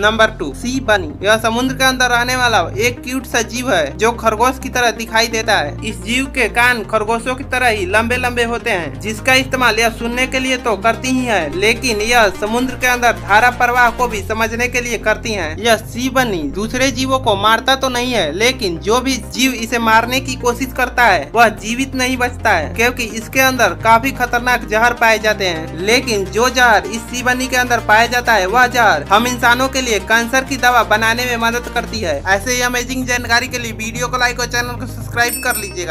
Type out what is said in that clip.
Number two, सी बनी। यह समुद्र के अंदर रहने वाला एक क्यूट सा जीव है, जो खरगोश की तरह दिखाई देता है। इस जीव के कान खरगोशों की तरह ही लंबे लंबे होते हैं, जिसका इस्तेमाल यह सुनने के लिए तो करती ही है, लेकिन यह समुद्र के अंदर धारा प्रवाह को भी समझने के लिए करती है। यह सी बनी। दूसरे जीवों को मारता तो नहीं है, लेकिन जो भी जीव इसे मारने की कोशिश करता है, वह जीवित नहीं बचता है, क्योंकि इसके अंदर काफ़ी खतरनाक जहर पाए जाते हैं। लेकिन जो जहर इस सी बनी के अंदर पाया जाता है, वह जहर हम इंसानों के लिए कैंसर की दवा बनाने में मदद करती है। ऐसे ही अमेजिंग जानकारी के लिए वीडियो को लाइक और चैनल को सब्सक्राइब कर लीजिएगा।